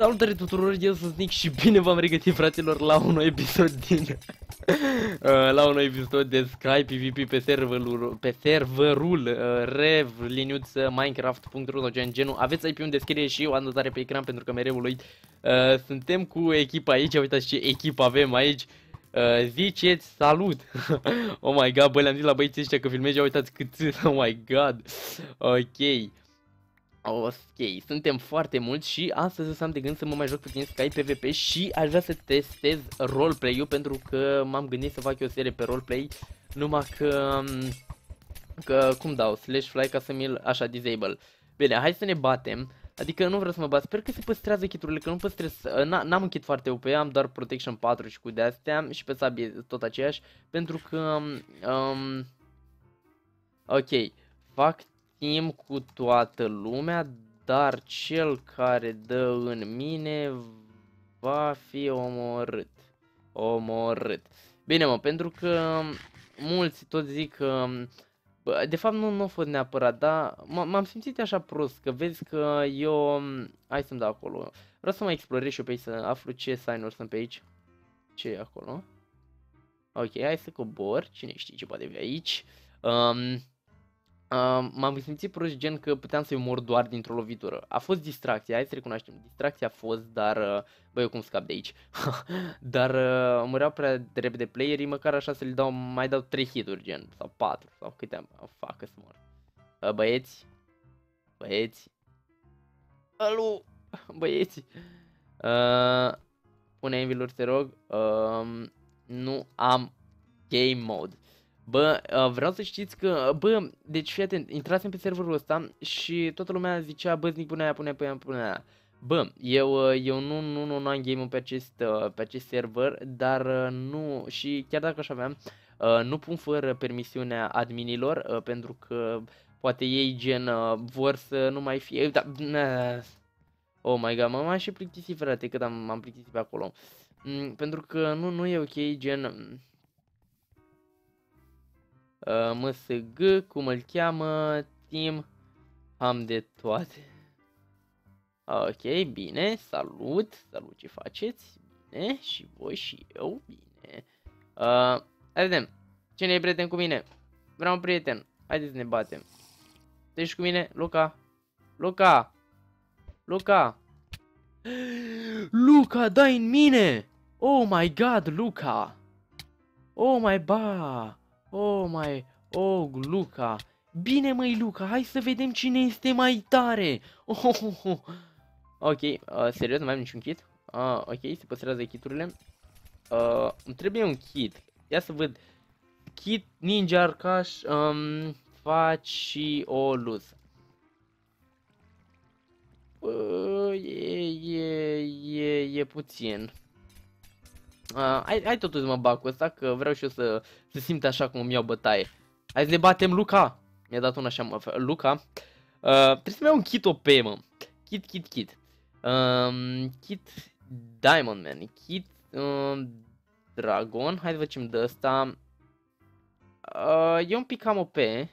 Salutare tuturor, eu sunt Nick și bine v-am regăsit fraților la un nou episod din uh, la un nou episod de Sky PvP pe serverul pe serverul uh, rev liniuț minecraft.ro gen genul. Aveți IP un descriere și o anotare pe ecran pentru că mereu uit. Uh, suntem cu echipa aici, uitați ce echipă avem aici. Uh, ziceți salut! oh my god, bă, le-am zis la băieții ăștia că filmezi, uitați cât oh my god. Ok. Ok, suntem foarte mulți și astăzi am de gând să mă mai joc puțin Sky PvP și aș vrea să testez roleplay-ul pentru că m-am gândit să fac o serie pe roleplay numai că, că cum dau, slash fly ca să mi-l așa disable. Bine, hai să ne batem. Adică nu vreau să mă bat, sper că se păstrează kiturile, că nu păstrez, n-am un kit foarte OP, am doar Protection 4 și cu de-astea și pe sabie tot aceeași, pentru că, um, ok, fac team cu toată lumea, dar cel care dă în mine va fi omorât. Omorât. Bine mă, pentru că mulți tot zic că... Bă, de fapt nu, nu a fost neapărat, dar m-am simțit așa prost, că vezi că eu... Hai să-mi dau acolo. Vreau să mai explorez și eu pe aici, să aflu ce sign-uri sunt pe aici. Ce e acolo? Ok, hai să cobor, cine știe ce poate fi aici. Um, Uh, m-am simțit prost gen că puteam să-i mor doar dintr-o lovitură. A fost distracție, hai să recunoaștem. Distracția a fost, dar... Uh, băi, eu cum scap de aici. dar uh, mureau prea de repede playerii, măcar așa să le dau, mai dau 3 hituri gen. Sau 4, sau câte am. Oh, fac să mor. Uh, băieți. Băieți. Alu. Băieți. Uh, pune inviluri, te rog. Uh, nu am game mode. Bă, uh, vreau să știți că, bă, deci fii atent, intrasem pe serverul ăsta și toată lumea zicea, bă, zic, pune aia, pune aia, pune aia. Bă, eu, uh, eu nu, nu, nu, nu am game pe acest, uh, pe acest server, dar nu, și chiar dacă așa aveam, nu pun fără permisiunea adminilor, pentru că poate ei gen vor să nu mai fie, da, oh my god, m-am și plictisit frate, cât am, m-am plictisit pe acolo. Mm, pentru că nu, nu e ok, gen, uh, MSG, cum îl cheamă, Team, am de toate. Ok, bine, salut, salut ce faceți, bine, și voi și eu, bine. Uh, hai vedem, cine e prieten cu mine? Vreau un prieten, haideți să ne batem. Ești cu mine, Luca? Luca! Luca! Luca, dai în mine! Oh my god, Luca! Oh my ba! Oh, mai... Oh, Luca. Bine, măi, Luca, hai să vedem cine este mai tare. Oh, oh, oh. oh. Ok, uh, serios, nu mai am niciun kit? Uh, ok, se păstrează kiturile. Uh, îmi trebuie un kit. Ia să văd. Kit Ninja Arcaș um, faci și o luz. Uh, e, e, e, e puțin. Uh, hai, hai totuși mă bag cu ăsta, că vreau și eu să, să simt așa cum îmi iau bătaie. Hai să ne batem Luca. Mi-a dat un așa, mă, Luca. Uh, trebuie să-mi iau un kit OP, mă. Kit, kit, kit. Um, kit Diamond Man. Kit um, Dragon. Hai să facem de ăsta. Uh, e un pic cam OP. Uh,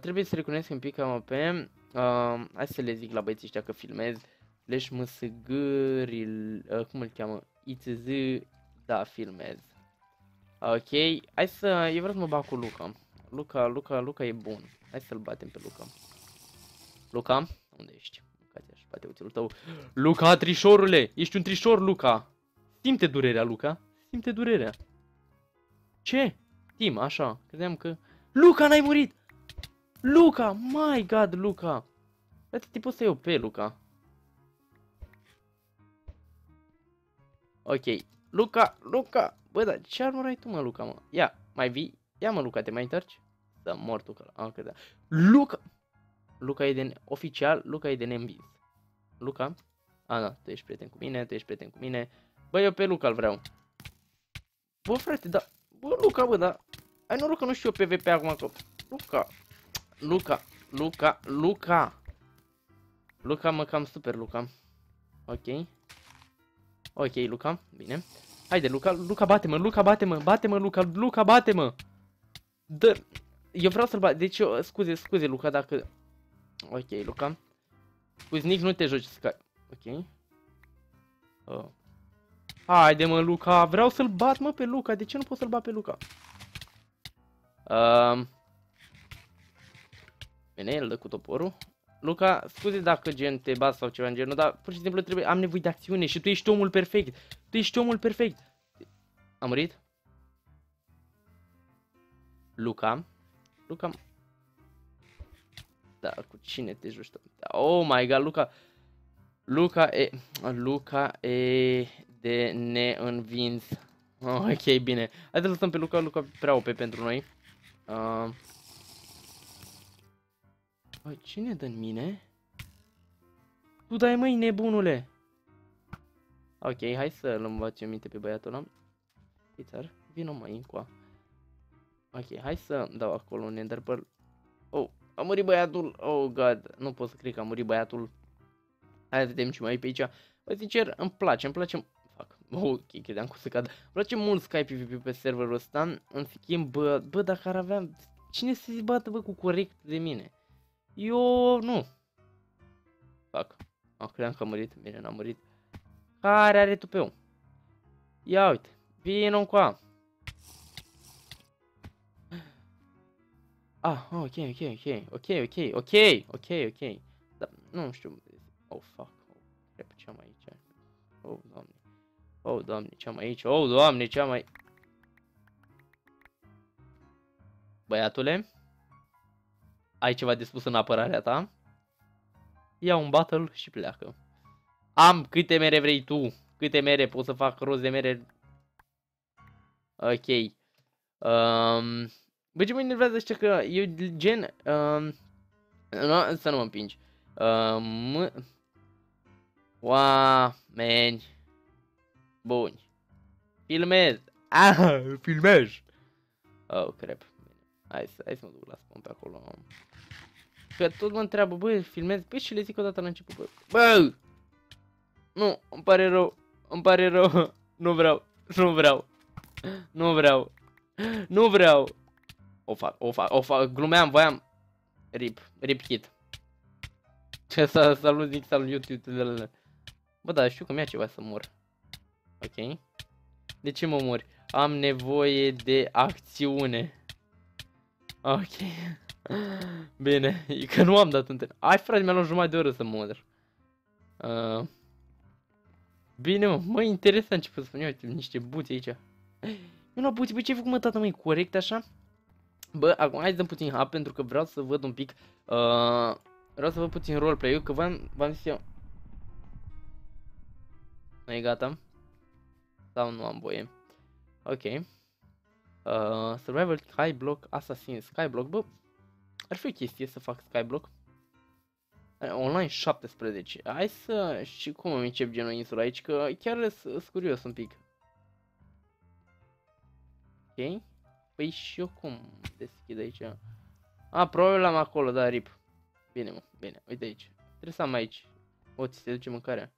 trebuie să recunosc un pic cam OP. Uh, hai să le zic la băieții ăștia că filmez. Leș măsăgăril... Uh, cum îl cheamă? ITZ, da, filmez. Ok, hai să, eu vreau să mă bag cu Luca. Luca, Luca, Luca e bun. Hai să-l batem pe Luca. Luca, unde ești? Luca, te bate utilul tău. Luca, trișorule, ești un trișor, Luca. Simte durerea, Luca. Simte durerea. Ce? Tim, așa, credeam că... Luca, n-ai murit! Luca, my god, Luca! Uite, te poți să iau pe Luca. Ok. Luca, Luca. Bă, dar ce armură ai tu, mă, Luca, mă? Ia, mai vii? Ia, mă, Luca, te mai întorci? Să mor tu, că am da. Luca! Luca e de oficial, Luca e de neînvins. Luca? A, da, tu ești prieten cu mine, tu ești prieten cu mine. Bă, eu pe Luca îl vreau. Bă, frate, da. Bă, Luca, bă, da. Ai noroc că nu știu eu PvP acum, că... Luca. Luca. Luca. Luca. Luca, mă cam super, Luca. Ok. Ok, Luca, bine. Haide, Luca, Luca, bate-mă, Luca, bate-mă, bate-mă, Luca, Luca, bate-mă. Dă... Eu vreau să-l bat, deci eu, scuze, scuze, Luca, dacă... Ok, Luca. Nici nu te joci, Sky. Ok. Oh. Haide mă, Luca, vreau să-l bat mă pe Luca, de ce nu pot să-l bat pe Luca? Um. Bine, el dă cu toporul. Luca, scuze dacă gen te bat sau ceva în genul, dar pur și simplu trebuie, am nevoie de acțiune și tu ești omul perfect. Tu ești omul perfect. Am murit? Luca. Luca. Da, cu cine te joci? Oh my god, Luca. Luca e... Luca e de neînvins. Oh, ok, bine. Hai să lăsăm pe Luca, Luca prea OP pentru noi. Uh... Băi, cine dă în mine? Tu dai măi, nebunule! Ok, hai să-l învăț eu minte pe băiatul ăla. Pizar, vină mai încoa. Ok, hai să dau acolo un enderpearl. Oh, a murit băiatul. Oh, god, nu pot să cred că a murit băiatul. Hai să vedem ce mai e pe aici. Bă, sincer, îmi place, îmi place... Fac. Ok, credeam că o să cad. Îmi place mult Sky PvP pe serverul ăsta. În schimb, bă, bă, dacă ar avea... Cine să se bată, bă, cu corect de mine? Eu nu. Fac. Am credeam că a murit. Bine, n-a murit. Care are tupeu? Ia uite. Vino încoa. Ah, ok, ok, ok, ok, ok, ok, ok, ok. Da, nu știu. Oh, fuck. Oh, crap, ce am aici? Oh, doamne. Oh, doamne, ce am aici? Oh, doamne, ce am aici? Băiatule? Ai ceva de spus în apărarea ta, ia un battle și pleacă. Am câte mere vrei tu, câte mere, pot să fac rost de mere. Ok. Um, bă, ce mă enervează ăștia că eu gen... Um, nu, să nu mă împingi. Um, Oameni buni. Filmez. Ah, filmez. Oh, crap. Hai să, hai să mă duc la spawn pe acolo. Că tot mă întreabă, bă, filmez? Păi și le zic o dată la început, bă. Bă! Nu, îmi pare rău. Îmi pare rău. Nu vreau. Nu vreau. Nu vreau. Nu vreau. O fac, o fac, o fac. Glumeam, voiam. Rip, rip hit. Ce să salut zic salut YouTube. Bă, da, știu că mi-a ceva să mor. Ok. De ce mă mori? Am nevoie de acțiune. Ok. Bine, e că nu am dat un ten. Ai frate, mi-a luat jumătate de oră să mor. Uh. Bine, mă, mă, interesant ce pot spune, uite, niște buți aici. Nu la buți, bă, ce ai făcut, mă, tata, măi, corect așa? Bă, acum hai să dăm puțin hub, pentru că vreau să văd un pic, uh, vreau să văd puțin roleplay-ul, că v-am zis eu. Nu e gata? Sau nu am voie? Ok. Uh, survival Skyblock Assassin Skyblock, bă, ar fi o chestie să fac Skyblock. Uh, online 17. Hai să... Și cum îmi încep genul insula aici, că chiar sunt curios un pic. Ok. Păi și eu cum deschid aici? A, probabil am acolo, da, rip. Bine, mă, bine, uite aici. Trebuie să am aici. O, ți se duce mâncarea.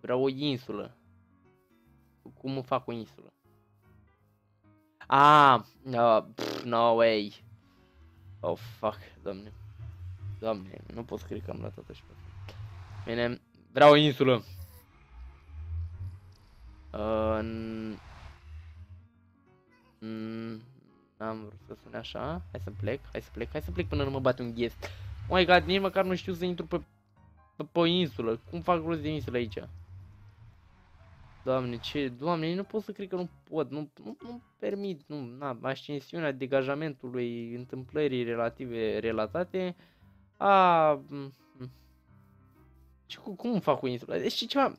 Vreau o insulă. Cum fac o insulă? Ah, no, pff, no way. Oh, fuck, doamne. Doamne, nu pot scrie că am luat atât și pe Bine, vreau o insulă. Uh, N-am vrut să sune așa. Hai să plec, hai să plec, hai să plec până nu mă bate un guest. Oh my god, nici măcar nu știu să intru pe, pe, pe o insulă. Cum fac rost de insulă aici? Doamne, ce, doamne, nu pot să cred că nu pot, nu, nu, nu permit, nu, na, ascensiunea degajamentului întâmplării relative relatate, a, ce, cum fac cu insula? Deci știi ceva,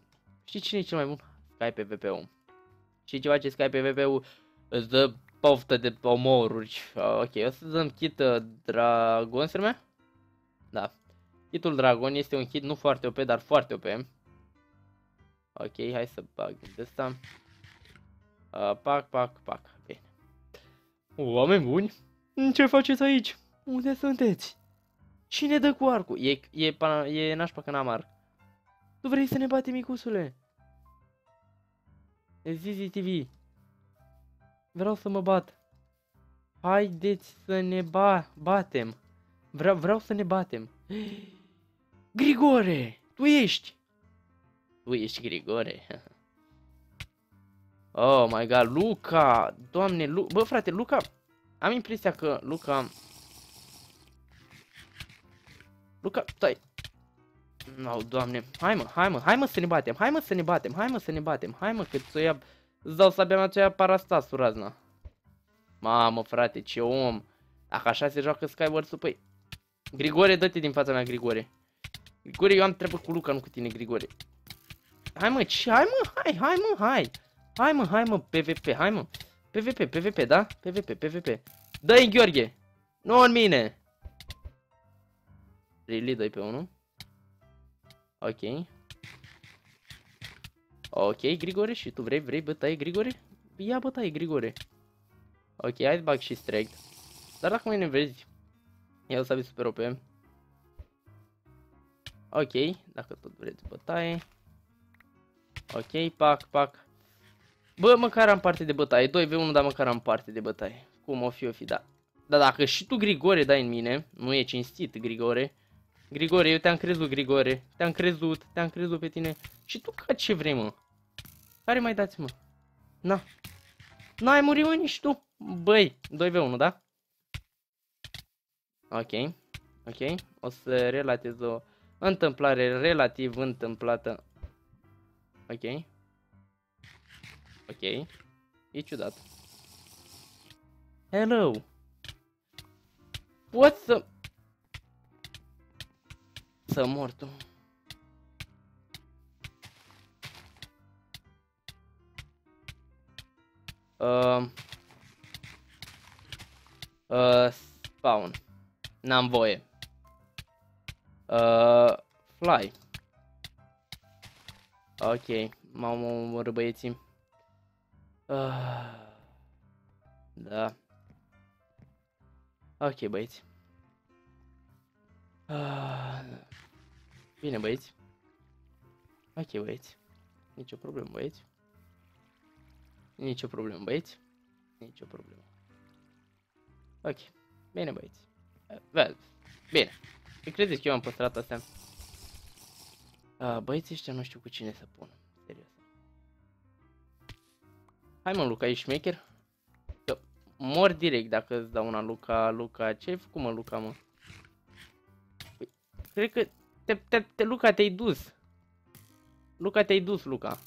știi cine e cel mai bun? Sky PvP-ul. Știi ceva ce Sky PvP-ul îți dă poftă de omoruri. Ok, o să dăm kit uh, Dragon, se numea? Da. Kitul Dragon este un kit nu foarte OP, dar foarte OP. Ok, hai să bag de asta. Uh, pac, pac, pac. Bine. Oameni buni, ce faceți aici? Unde sunteți? Cine dă cu arcul? E, e, e nașpa că n-am arc. Tu vrei să ne bate, micusule? Zizi TV. Vreau să mă bat. Haideți să ne ba batem. Vreau, vreau să ne batem. Grigore! Tu ești! Tu ești Grigore. oh my god, Luca! Doamne, Lu bă frate, Luca... Am impresia că Luca... Luca, stai! No, doamne, hai mă, hai mă, hai mă să ne batem, hai mă să ne batem, hai mă să ne batem, hai mă că ți-o ia... Îți dau să abia mea ți-o ia parastasul razna. Mamă, frate, ce om! Dacă așa se joacă Skyward-ul, păi... Grigore, dă-te din fața mea, Grigore. Grigore, eu am treabă cu Luca, nu cu tine, Grigore. Hai mă, ce? Hai mă, hai, hai mă, hai. Hai mă, hai mă, PVP, hai mă. PVP, PVP, da? PVP, PVP. Dă-i, Gheorghe. Nu în mine. Really, dă pe unul. Ok. Ok, Grigore, și tu vrei, vrei bătaie, Grigore? Ia bătaie, Grigore. Ok, hai bag și strect. Dar dacă mâine vezi, el să super OP. Ok, dacă tot vreți bătaie. Ok, pac, pac. Bă, măcar am parte de bătaie. 2v1, dar măcar am parte de bătaie. Cum o fi, o fi, da. Dar dacă și tu, Grigore, dai în mine, nu e cinstit, Grigore. Grigore, eu te-am crezut, Grigore. Te-am crezut, te-am crezut pe tine. Și tu ca ce vrei, mă? Care mai dați, mă? Na. N-ai murit, mă, nici tu. Băi, 2v1, da? Ok. Ok. O să relatez o întâmplare relativ întâmplată. Ok. Ok. E ciudat. Hello. Poți să... Să mor tu. Uh, uh, spawn. N-am voie. Uh, fly. Ok, m-am omorât băieții. Uh, da. Ok, băieți. Uh, bine, băieți. Ok, băieți. Nicio problemă, băieți. Nicio problemă, băieți. Nicio problemă. Ok. Bine, băieți. Well, bine. Ce credeți că eu am păstrat astea? Uh, băieții ăștia nu știu cu cine să pun. Serios. Hai mă, Luca, ești șmecher? Că mor direct dacă îți dau una Luca, Luca. Ce ai făcut mă, Luca, mă? Păi, cred că te, te, te Luca, te-ai dus. Luca, te-ai dus, Luca.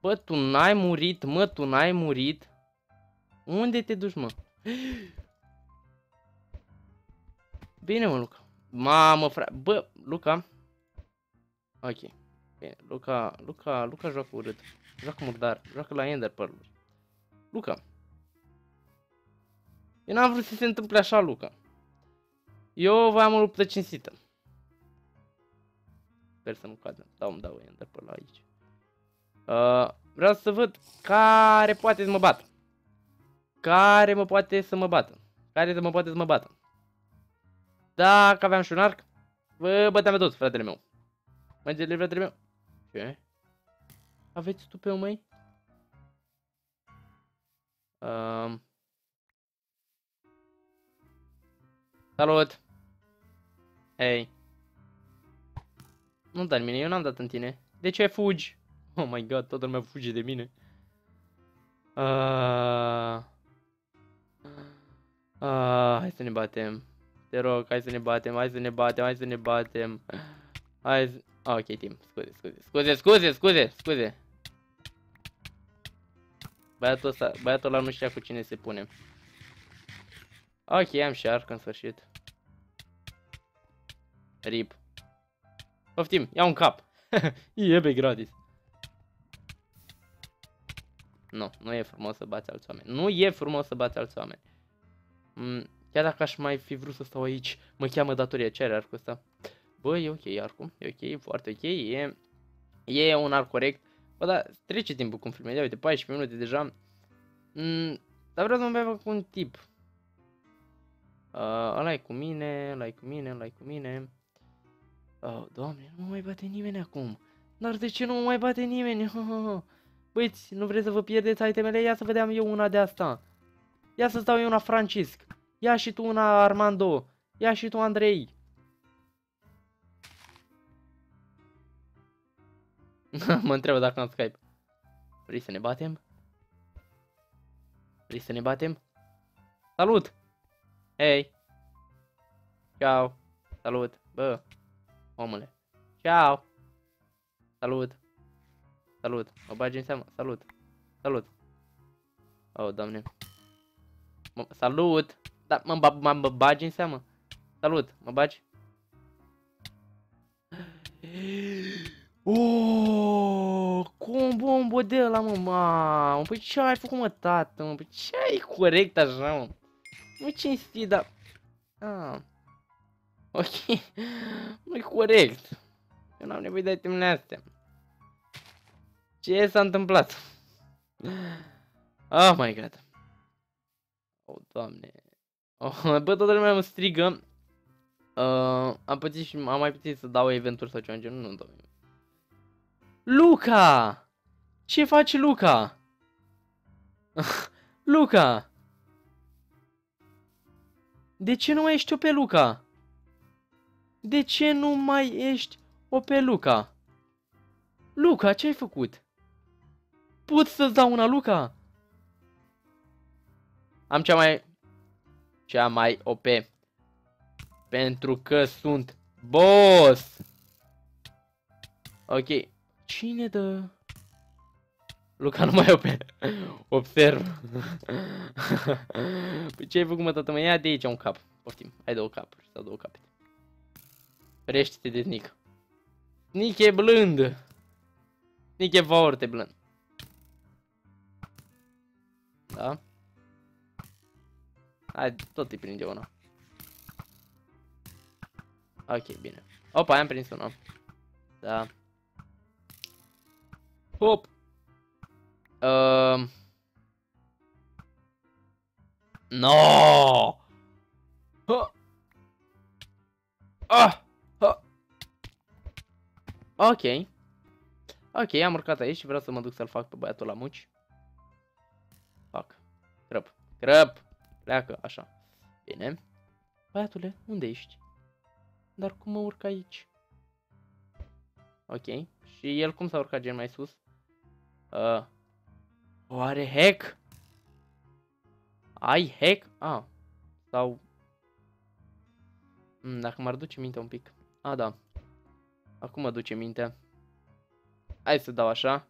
Bă, tu n-ai murit, mă, tu n-ai murit. Unde te duci, mă? Bine, mă, Luca. Mamă, frate. Bă, Luca. Ok. Bine, Luca, Luca, Luca joacă urât. Joacă murdar. Joacă la Ender Pearl. Luca. Eu n-am vrut să se întâmple așa, Luca. Eu v-am o luptă cinstită. Sper să nu cadă. Dau, îmi dau Ender Pearl aici. Uh, vreau să văd care poate să mă bată. Care mă poate să mă bată? Care să mă poate să mă bată? Dacă aveam și un arc, vă băteam pe toți, fratele meu. Mai înțelegi, fratele meu? Ce? Aveți tu pe măi? Um... Salut! Hei! Nu da în mine, eu n-am dat în tine. De ce fugi? Oh my god, toată lumea fuge de mine. Uh... Ah, hai să ne batem. Te rog, hai să ne batem, hai să ne batem, hai să ne batem. Hai să... Ah, ok, timp. Scuze, scuze, scuze, scuze, scuze, scuze. Băiatul ăsta, băiatul ăla nu știa cu cine se pune. Ok, am shark în sfârșit. Rip. Poftim, ia un cap. e pe gratis. Nu, nu e frumos să bați alți oameni. Nu e frumos să bați alți oameni. Mm, chiar dacă aș mai fi vrut să stau aici, mă cheamă datoria. Ce are arcul ăsta? Bă, e ok arcul, e ok, foarte ok, e, e un arc corect. Bă, da, trece timpul cum filmezi, uite, 14 minute deja. Mm, dar vreau să mă mai cu un tip. Uh, ăla e cu mine, ăla e cu mine, ăla e cu mine. Oh, doamne, nu mă mai bate nimeni acum. Dar de ce nu mă mai bate nimeni? Băiți, nu vreți să vă pierdeți itemele? Ia să vedeam eu una de asta. Ia să-ți dau eu una Francisc. Ia și tu una, Armando! Ia și tu, Andrei! mă întreabă dacă am Skype. Vrei să ne batem? Vrei să ne batem? Salut! Hei! Ciao! Salut! Bă! Omule! Ciao! Salut! Salut! Mă bagi în seama! Salut! Salut! Oh, doamne! M salut! Da, mă, mă, mă bagi în seamă? Salut! Mă bagi? Oh, combo de la mă, mamă. Păi ce ai făcut, mă, tată, mă? Păi ce ai corect așa, mă? Nu cinsti, dar... Ah. Ok. Nu-i corect. Eu n-am nevoie de itemele astea. Ce s-a întâmplat? Oh my god. Oh, doamne. Oh, bă, toată lumea mă strigă. Uh, am pățit și am mai pățit să dau eventuri sau ceva genul, nu, doamne. Luca! Ce faci, Luca? Luca! De ce nu mai ești o pe Luca? De ce nu mai ești o pe Luca? Luca, ce ai făcut? Pot să-ți dau una, Luca? Am cea mai... Cea mai OP. Pentru că sunt boss. Ok. Cine dă? Luca nu mai OP. Observ. păi ce ai făcut, mă, tată, mă? Ia de aici un cap. Poftim. Ai două capuri sau două capete. Ferește-te de Snic. Snic e blând. Snic e foarte blând. Da? Hai, tot îi prinde una. Ok, bine. Opa, am prins una. Da. Hop. Uh... No! Ha! Ah! Ha! Ok. Ok, am urcat aici și vreau să mă duc să-l fac pe băiatul la muci. Fac. Crăp. Crăp! Pleacă, așa. Bine. Băiatule, unde ești? Dar cum mă urc aici? Ok. Și el cum s-a urcat gen mai sus? Uh. Oare hack? Ai hack? Ah. Sau... Mm, dacă m-ar duce minte un pic. A, ah, da. Acum mă duce minte. Hai să dau așa.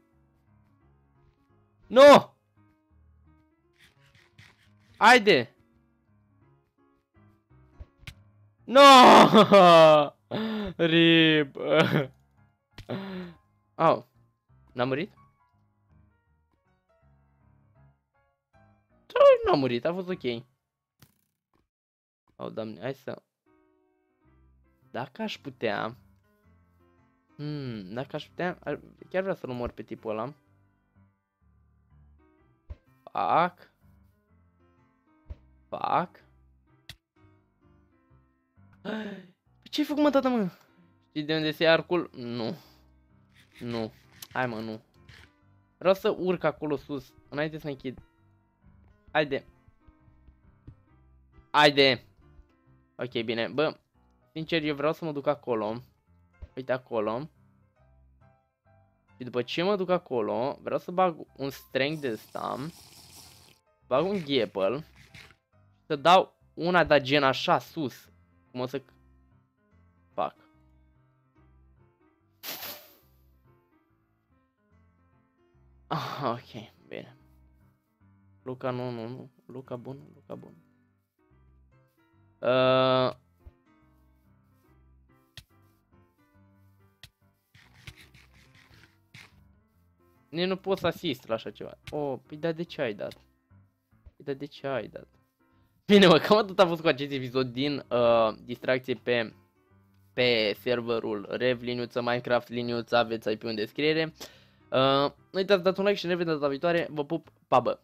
Nu! Haide! No! Rip! oh. N-a murit? Nu a murit, a fost ok. Oh, doamne, hai să... Dacă aș putea... Hmm, dacă aș putea... Chiar vreau să-l omor pe tipul ăla. Fac. Fac. Ce-ai făcut, mă, tata, mă? Știi de unde se ia arcul? Nu. Nu. Hai, mă, nu. Vreau să urc acolo sus. Înainte să închid. Haide. Haide. Ok, bine. Bă, sincer, eu vreau să mă duc acolo. Uite acolo. Și după ce mă duc acolo, vreau să bag un strength de ăsta. Bag un ghepel. Să dau una de gen așa sus. Cum o să fac. Ah, ok, bine. Luca, nu, nu, nu. Luca bun, Luca bun. Uh... Nici nu pot să asist la așa ceva. Oh, păi da, de ce ai dat? Păi da, de ce ai dat? Bine, mă, cam atât a fost cu acest episod din uh, distracție pe, pe serverul Rev, liniuță, Minecraft, liniuță, aveți IP în descriere. Uh, nu uitați, dați un like și ne vedem data viitoare. Vă pup, pa bă!